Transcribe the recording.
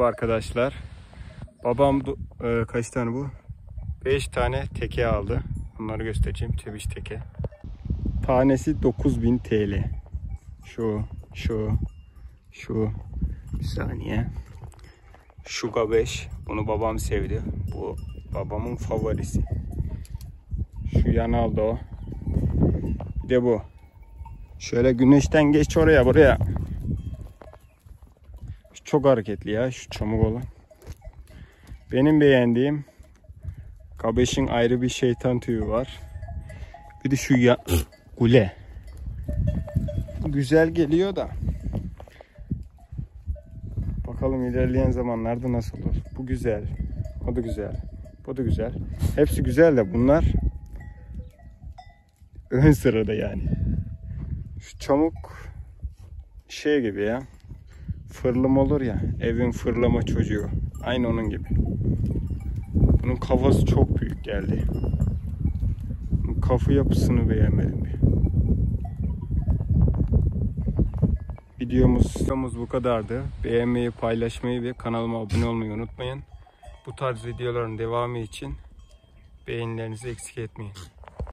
Merhaba arkadaşlar. Babam e, kaç tane bu? 5 tane teke aldı. Bunları göstereceğim. Çeviş teke. Tanesi 9000 TL. Şu, şu, şu. Bir saniye. Şuga 5. Bunu babam sevdi. Bu babamın favorisi. Şu Yanaldo. Bir de bu. Şöyle güneşten geç oraya buraya. Çok hareketli ya şu çamur olan. Benim beğendiğim Kabeş'in ayrı bir şeytan tüyü var. Bir de şu ya kule. Güzel geliyor da. Bakalım ilerleyen zamanlarda nasıl olur. Bu güzel. O da güzel. Bu da güzel. Hepsi güzel de bunlar ön sırada yani. Şu çamuk şey gibi ya. Fırlım olur ya. Evin fırlama çocuğu. Aynı onun gibi. Bunun kafası çok büyük geldi. Bunun kafa yapısını beğenmedim. Videomuz, videomuz bu kadardı. Beğenmeyi, paylaşmayı ve kanalıma abone olmayı unutmayın. Bu tarz videoların devamı için beğenilerinizi eksik etmeyin.